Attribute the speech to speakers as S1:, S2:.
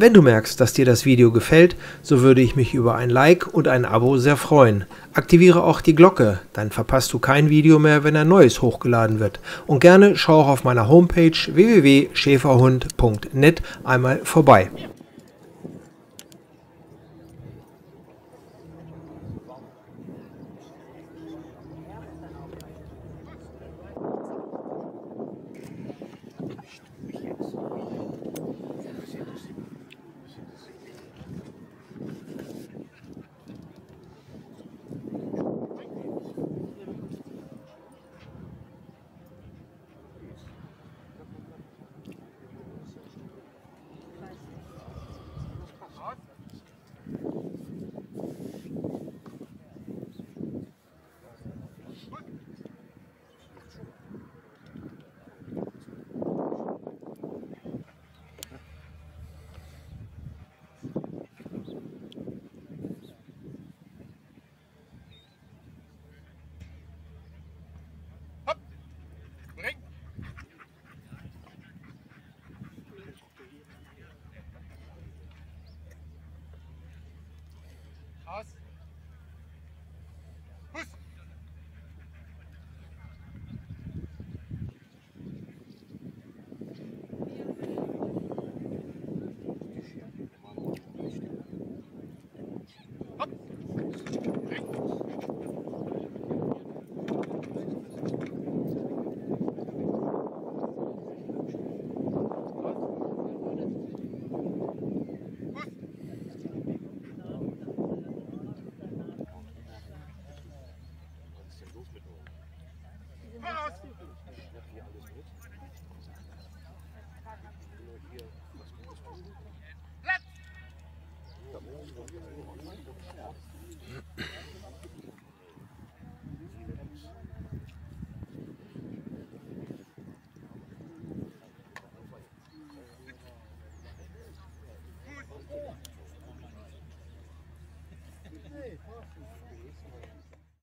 S1: Wenn du merkst, dass dir das Video gefällt, so würde ich mich über ein Like und ein Abo sehr freuen. Aktiviere auch die Glocke, dann verpasst du kein Video mehr, wenn ein neues hochgeladen wird. Und gerne schau auch auf meiner Homepage www.schäferhund.net einmal vorbei.
S2: Awesome. Platz.